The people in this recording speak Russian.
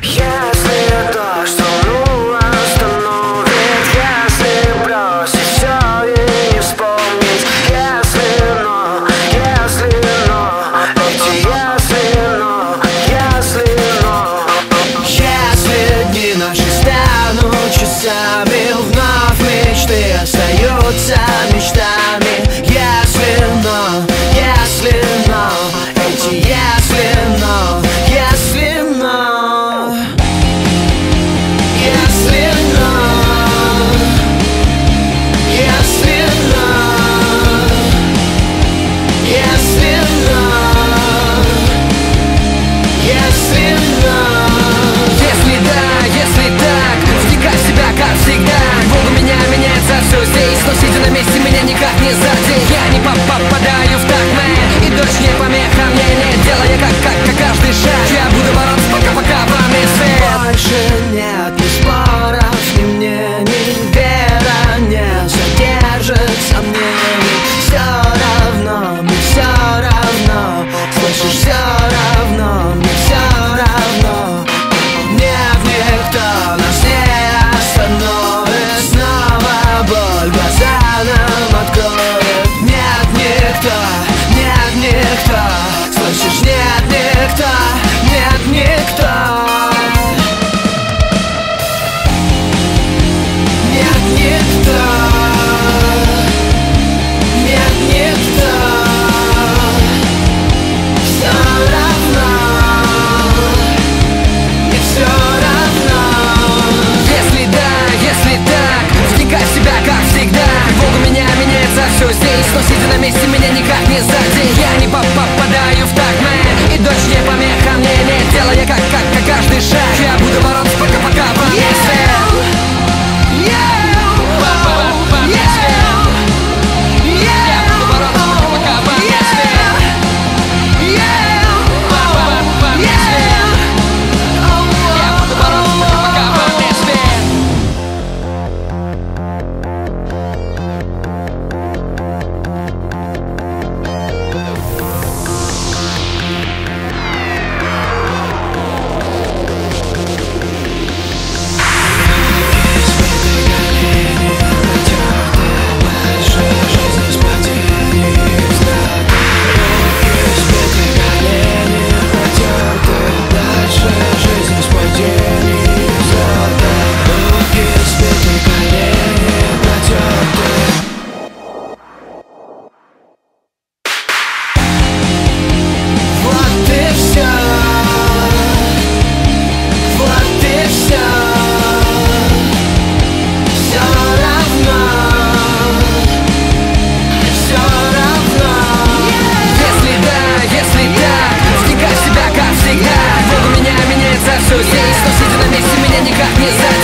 Если дождь волну остановит. Если бросить все и не вспомнить. Если но, если но. Эти если но, если но Если дни наши станут часами Вновь мечты остаются мечтами всегда Богу меня меняет за все здесь Но сидя на месте меня никак не задеть. Я не поп попадаю никак не за